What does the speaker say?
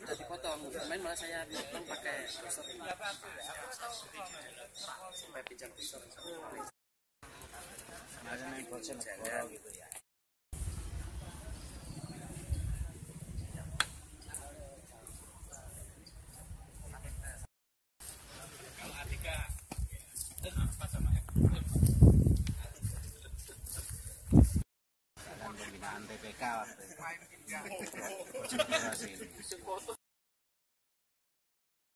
Udah dipotong, main malah saya potong pakai pisau. Sampai pinjam pisau. Ada main bocor gitu ya. TPK waktu itu.